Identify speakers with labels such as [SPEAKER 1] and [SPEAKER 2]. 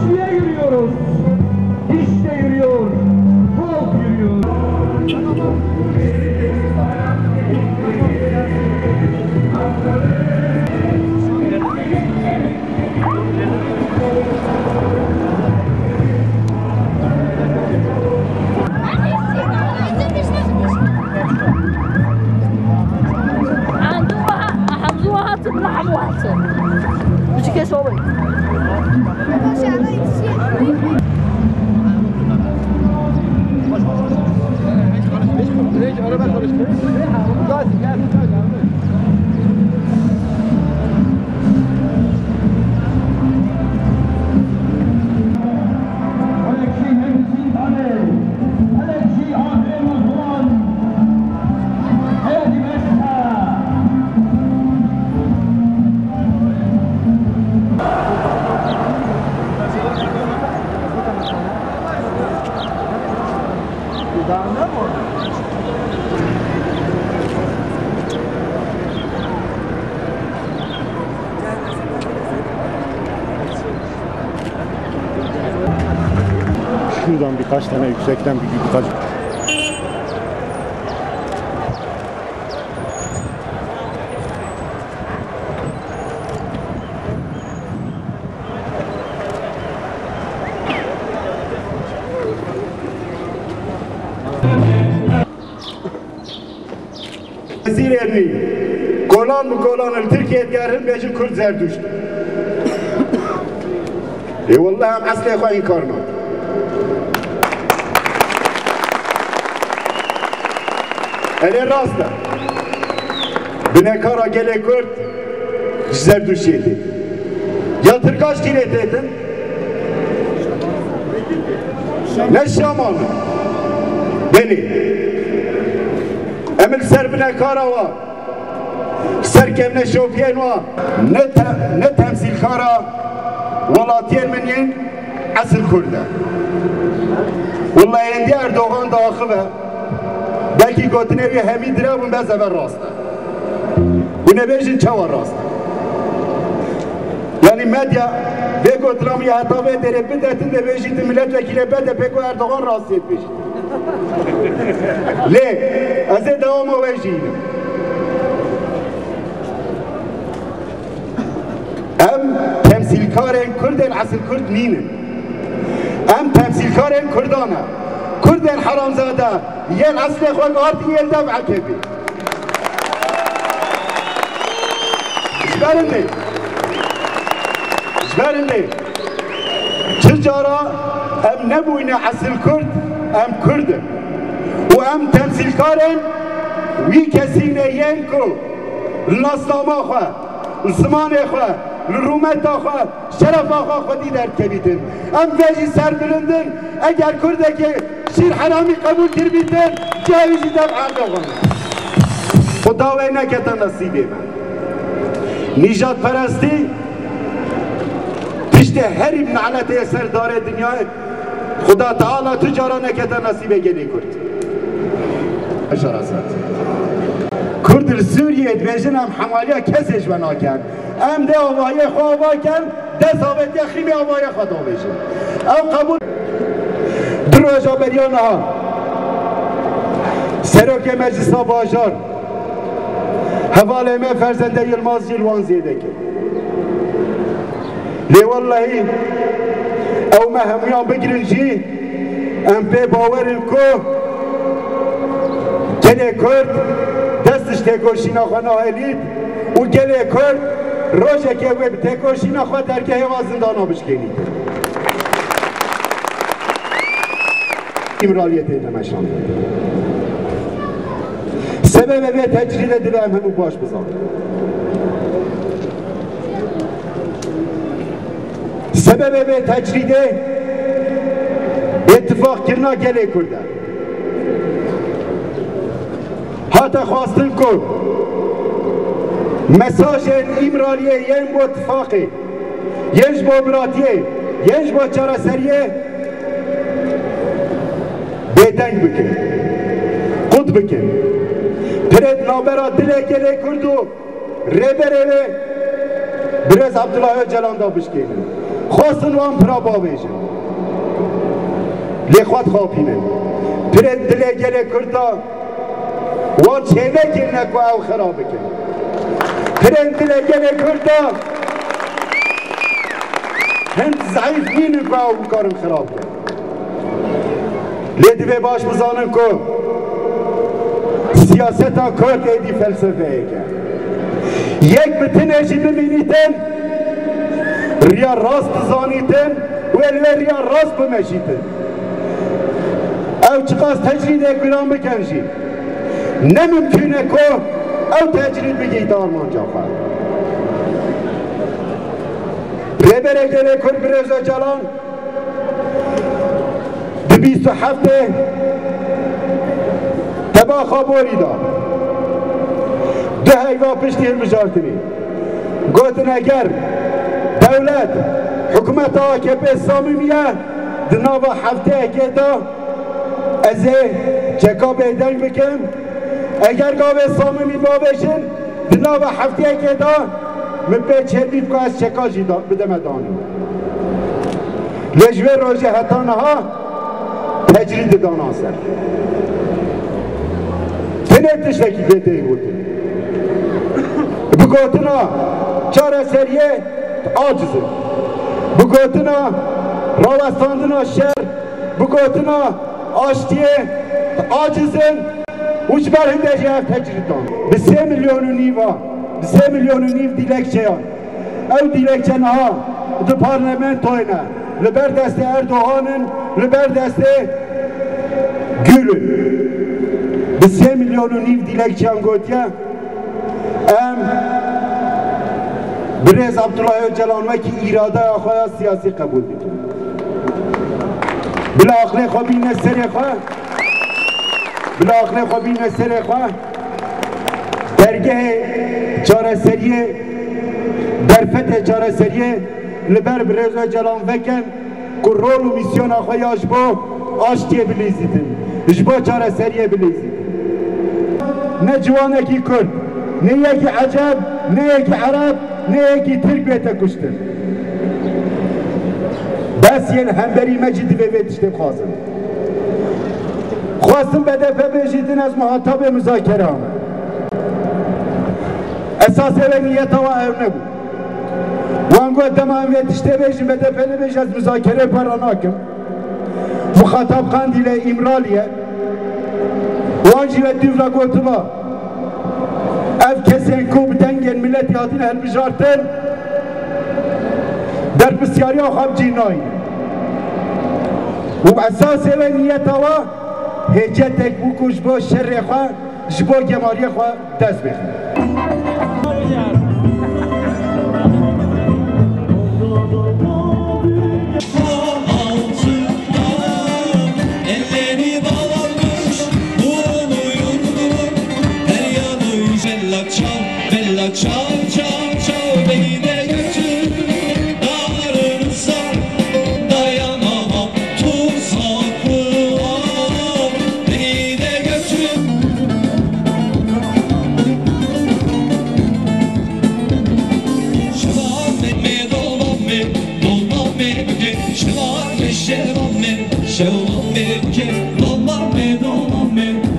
[SPEAKER 1] İşçiye yürüyoruz.
[SPEAKER 2] Şuradan birkaç tane yüksekten bir birkaç
[SPEAKER 3] Zirerni, Golan mı Golan Türkiye diyarın beji Kürt zerdüşt. E vallahi khoy inkar ma. Ele rasta. Binekara gele Kürt zerdüşt yedi. Yatır kaç kile dedin? Ne şamanı? Beni. Emil serbine karava. Serkemne şofiyen va. Ne te, ne temsil kara. Valatiyen menin asıl kurda. Vallahi endi Erdoğan da akı ve belki gotine bir hemi direbun bez ever rasta. Bu ne bejin çava rasta. Yani medya ve gotram ya hata ve dere bidetin de bejin milletvekili be de peko Erdoğan rahatsız etmiş. Le, ez ê dewama we jînim. Em temsilkarên Kurdên esil yên eslê xwe gihartin yên dev ekebî. Ji berin lê. Ji berin lê. Çi cara em nebûyne esil Kurd, em Kurdin. و ام تمثیل کارن وی کسی نیین کو لناسنامه خواه زمان خواه لرومت خواه شرف خواه خودی در کبیدن ام ویجی سر بلندن. اگر کرده که شیر حرامی قبول کر بیدن جاویزی دم اردوغان خدا و نکتا نصیبه من. نیجات پرستی پشت هر ابن علت سردار دنیا. خدا تعالی تجارا نکتا نصیبه گلی کرد. شراسات کرد سوریه دبیجن هم حمالیه کسش بنا کرد. ام ده آوایی خواه آوا کرد ده ثابت یخیمی آوایی خواه دو بیشن او قبول در روژا بریان ها سروک مجلس باجار حواله ما فرزنده یلماز یلوان زیده که لی والله او ما همیان بگرن جی ام پی باورن کو گله کرد دستش تکوشینا خوا ناهلید و گله کرد روشه که وید تکوشی نخواد در که هوا زندان آبش کنید. امرالیت این همشان سبب به تجریده دیده هم همون باش بزار سبب به تجریده اتفاق کرنا گلی کرده. حتی خواستن کن. مساج امرالیه یم با اتفاقی یش با براتیه یش با چرسریه بیتنگ بکن قد بکن ترد نابرا دل گلی کردو ری بره برز عبدالله جلان دا بشکیم خواستن وان پرا با بیجن لیخوات خواد خوابینه ترد دلی گلی کردا وان چه بکن نکو او خراب کن پرد دل گل کرتا هند ضعیف نینن که او کارم خراب کن لیدوه باش بزانن که siyaseta kört edi felsefeye gel. Yek bütün eşi biminitin, riya rast zanitin, ve elve riya rast bimeşitin. Ev çıkas tecrid ekbiran bikenji. Ne mümküne ko, او تجرید بگید آرمان جعفر ببرگل کرد برزا جلان به بیست و هفته تبا خابوری دار ده ایوا پشتی المجارتنی گوتن اگر دولت حکومت آکپ سامیمیه دنابا هفته اگه دا از چکا بیدنگ بکن. اگر گاوه سامیمی بابشن دناوا هفته اگه دا مپه چهدیف که از چکا جی بدم دانی لجوه روژه هتانها تجرید داناسر Tene tişteki gedeyi vurdu. Bu gotuna çare seriye acizı. Bu gotuna ravastandına şer. Bu gotuna acizin uçbar hündeci ev tecriddan. Bir se milyonu niva. Bir se milyonu niv dilekçe yan. Ev dilekçe naha. Du parlamentoyna. Liber deste Erdoğan'ın, liber deste Gül'ün. bi sê milyon û nîv dilekçiyan gotiye em birêz Abdullah Öcalan wekî îradeya xwe ya siyasî qebûl dikin. Bila aqlê xwe bîne serê xwe بلاغنه خو بین سر خو درگه چاره سریه برفت چاره سریه لبر برزا جلان وکن که رول و میسیون آخوی آشبا آشتیه بلیزیدن. اجبا چاره سریه بلیزید نه جوانکی کرد نه یکی عجب نه یکی عرب نه یکی ترک بیتا کشتن. بس یه همبری مجید به بیتشتیم خواستن ve vetişte khazım. Khwastim BDP bejidin az muhatabı müzakere ama. Esas eve niyet hava ev ne bu? Vango tamam vetişte bejin BDP'li bej az müzakere paranakim. Muhatap kandile İmraliye, Vancile divla gotuva. Ev kesen ku bitengen millet yadin el bijarten. Der pisyariya xab cinayı. Bu esas ve niyet
[SPEAKER 4] هجتک بکوش با شر خواه جبا گماری خواه دست بخیر chão.